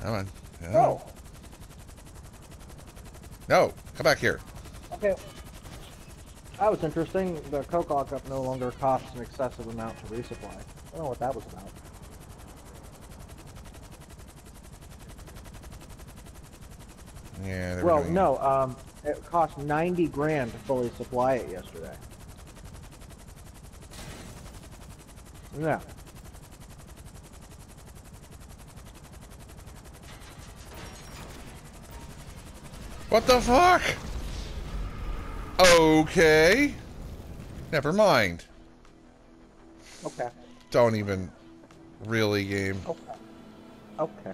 Come on. No. No. No. Come back here. Okay. That was interesting. The coke lockup no longer costs an excessive amount to resupply. I don't know what that was about. Yeah. Well, no. Um, it cost 90 grand to fully supply it yesterday. Yeah. What the fuck? Okay. Never mind. Okay. Don't even really game. Okay. Okay.